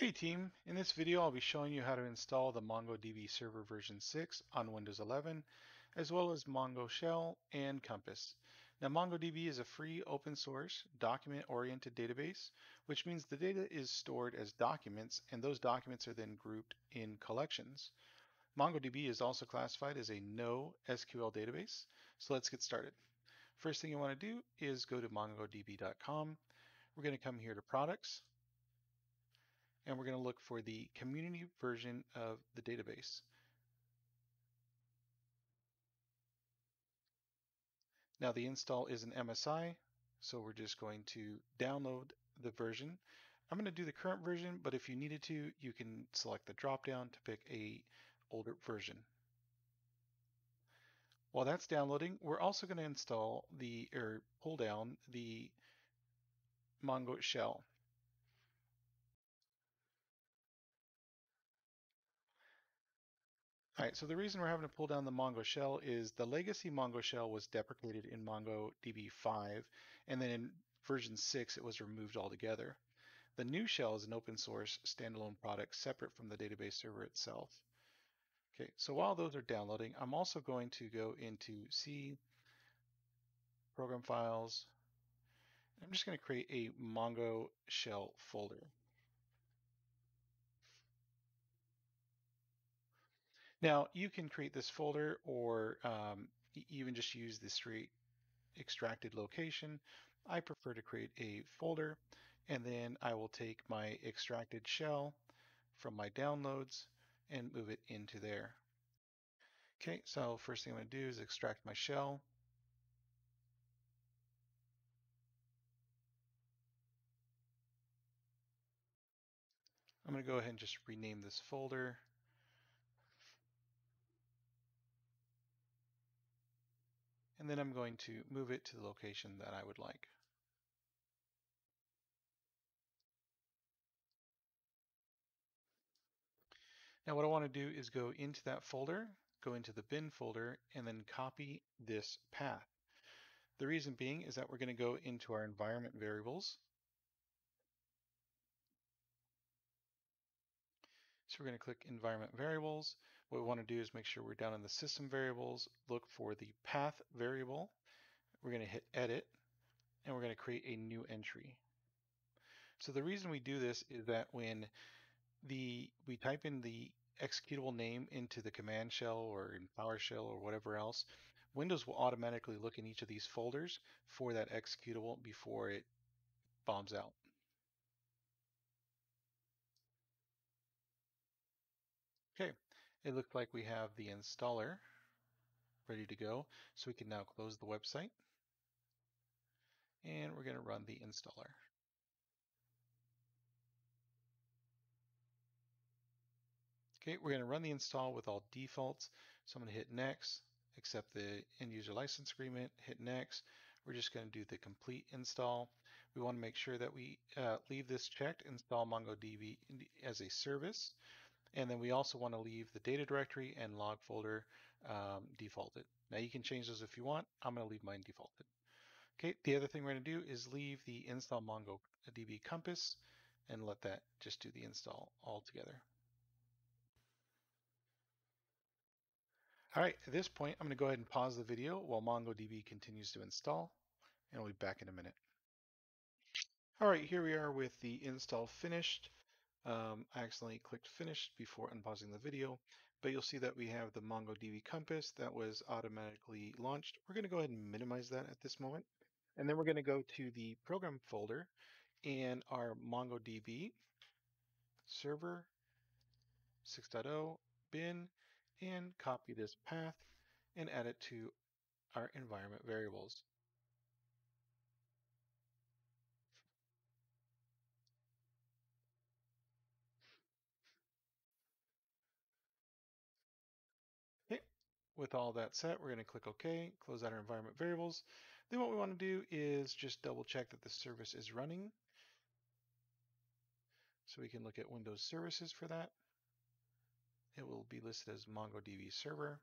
Hey team, in this video I'll be showing you how to install the MongoDB Server version 6 on Windows 11, as well as Mongo Shell and Compass. Now MongoDB is a free open source document-oriented database, which means the data is stored as documents and those documents are then grouped in collections. MongoDB is also classified as a no SQL database, so let's get started. First thing you want to do is go to mongodb.com. We're going to come here to products and we're going to look for the community version of the database. Now the install is an MSI, so we're just going to download the version. I'm going to do the current version, but if you needed to, you can select the drop-down to pick a older version. While that's downloading, we're also going to install the or pull down the Mongo shell. All right, so the reason we're having to pull down the Mongo shell is the legacy Mongo shell was deprecated in MongoDB 5, and then in version 6 it was removed altogether. The new shell is an open source standalone product separate from the database server itself. Okay, so while those are downloading, I'm also going to go into C, Program Files, I'm just going to create a Mongo shell folder. Now you can create this folder or um, even just use the straight extracted location. I prefer to create a folder and then I will take my extracted shell from my downloads and move it into there. Okay, so first thing I'm going to do is extract my shell. I'm going to go ahead and just rename this folder and then I'm going to move it to the location that I would like. Now what I want to do is go into that folder, go into the bin folder, and then copy this path. The reason being is that we're going to go into our environment variables, So we're going to click environment variables. What we want to do is make sure we're down in the system variables, look for the path variable. We're going to hit edit and we're going to create a new entry. So the reason we do this is that when the we type in the executable name into the command shell or in PowerShell or whatever else, Windows will automatically look in each of these folders for that executable before it bombs out. Okay, it looked like we have the installer ready to go. So we can now close the website and we're going to run the installer. Okay, we're going to run the install with all defaults. So I'm going to hit next, accept the end user license agreement, hit next. We're just going to do the complete install. We want to make sure that we uh, leave this checked, install MongoDB as a service. And then we also want to leave the data directory and log folder um, defaulted. Now you can change those if you want. I'm going to leave mine defaulted. Okay, the other thing we're going to do is leave the install MongoDB Compass and let that just do the install all together. All right, at this point, I'm going to go ahead and pause the video while MongoDB continues to install, and we'll be back in a minute. All right, here we are with the install finished. Um, I accidentally clicked finish before unpausing the video, but you'll see that we have the MongoDB Compass that was automatically launched. We're going to go ahead and minimize that at this moment. And then we're going to go to the program folder and our MongoDB server 6.0 bin and copy this path and add it to our environment variables. With all that set, we're going to click OK, close out our environment variables. Then what we want to do is just double check that the service is running. So we can look at Windows services for that. It will be listed as MongoDB server.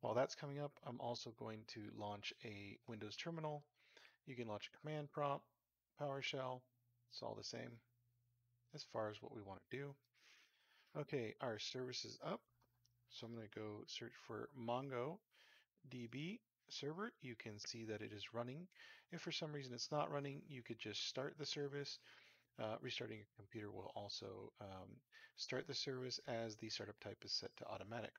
While that's coming up, I'm also going to launch a Windows terminal. You can launch a command prompt, PowerShell, it's all the same. as far as what we want to do. Okay, our service is up. So I'm going to go search for MongoDB server. You can see that it is running. If for some reason it's not running, you could just start the service. Uh, restarting your computer will also um, start the service as the startup type is set to automatic.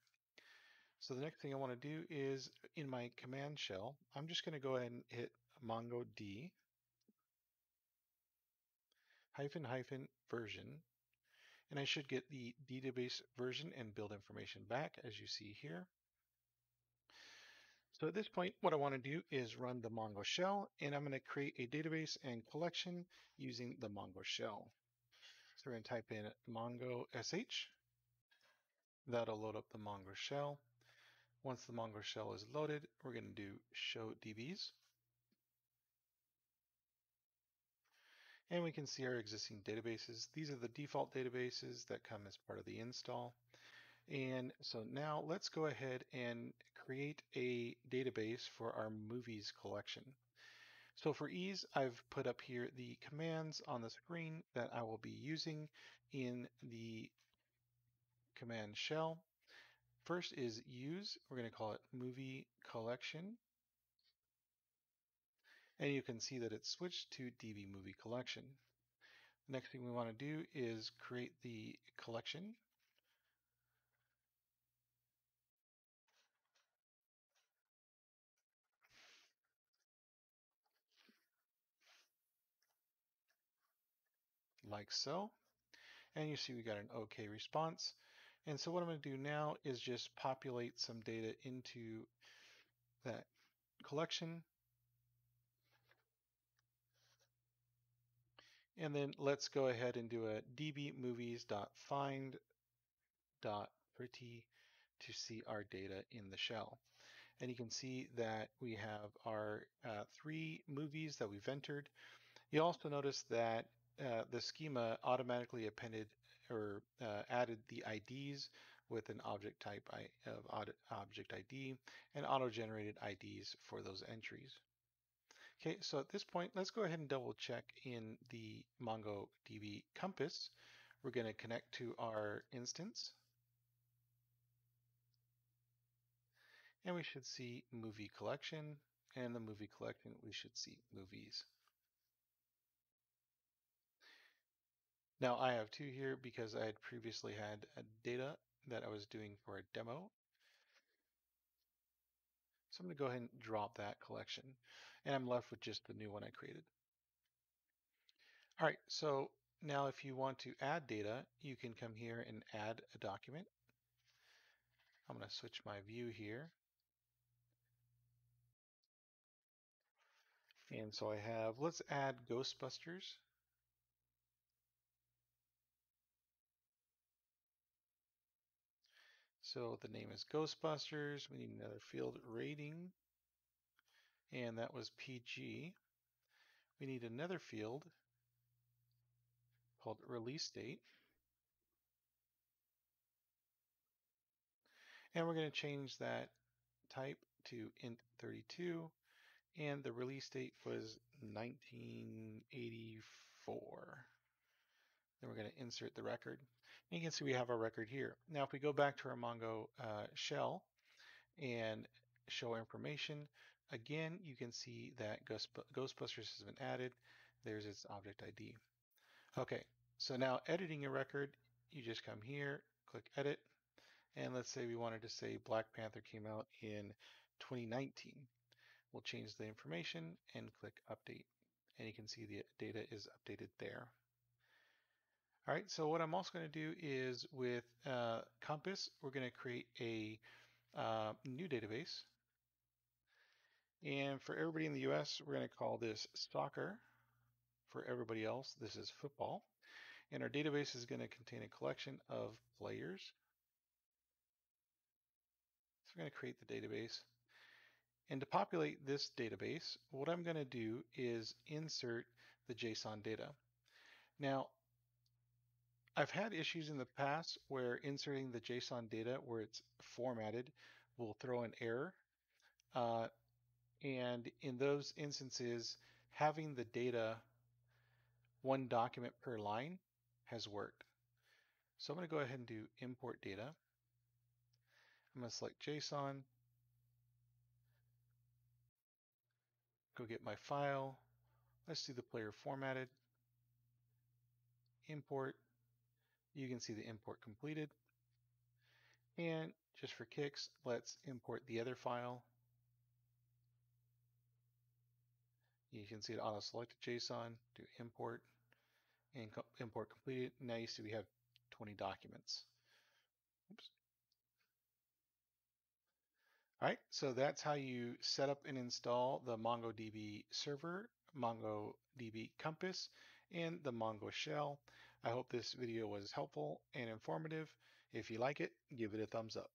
So the next thing I want to do is in my command shell, I'm just going to go ahead and hit mongo d hyphen hyphen version and I should get the database version and build information back as you see here. So at this point, what I want to do is run the Mongo shell, and I'm going to create a database and collection using the Mongo shell. So we're going to type in mongo sh. That'll load up the Mongo shell. Once the Mongo shell is loaded, we're going to do show DBs. And we can see our existing databases. These are the default databases that come as part of the install. And so now let's go ahead and create a database for our movies collection. So for ease, I've put up here the commands on the screen that I will be using in the command shell. First is use, we're going to call it movie collection. And you can see that it's switched to DB movie collection. The next thing we want to do is create the collection. like so. And you see we got an OK response. And so what I'm going to do now is just populate some data into that collection. And then let's go ahead and do a dbmovies.find.pretty to see our data in the shell. And you can see that we have our uh, three movies that we've entered. You also notice that uh, the schema automatically appended or uh, added the IDs with an object type of object ID and auto-generated IDs for those entries. Okay, so at this point, let's go ahead and double check in the MongoDB Compass. We're going to connect to our instance. And we should see movie collection. And the movie collection, we should see movies. Now I have two here because I had previously had data that I was doing for a demo. So I'm going to go ahead and drop that collection. And I'm left with just the new one I created. All right, so now if you want to add data, you can come here and add a document. I'm going to switch my view here. And so I have, let's add Ghostbusters. So the name is Ghostbusters. We need another field rating. And that was PG. We need another field called release date. And we're going to change that type to int32 and the release date was 1984. Then we're going to insert the record. And you can see we have our record here. Now, if we go back to our Mongo uh, shell and show information, again, you can see that Ghostbusters has been added. There's its object ID. Okay, so now editing a record, you just come here, click edit, and let's say we wanted to say Black Panther came out in 2019. We'll change the information and click update. And you can see the data is updated there. All right, so what I'm also going to do is with uh, Compass, we're going to create a uh, new database. And for everybody in the US, we're going to call this soccer. For everybody else, this is football. And our database is going to contain a collection of players. So we're going to create the database. And to populate this database, what I'm going to do is insert the JSON data. Now, I've had issues in the past where inserting the JSON data where it's formatted will throw an error. Uh, and in those instances, having the data one document per line has worked. So I'm going to go ahead and do import data. I'm going to select JSON, go get my file. Let's do the player formatted, import. You can see the import completed. And just for kicks, let's import the other file. You can see it auto selected JSON, do import, and import completed. Now you see we have 20 documents. Oops. All right, so that's how you set up and install the MongoDB server, MongoDB Compass, and the Mongo shell. I hope this video was helpful and informative. If you like it, give it a thumbs up.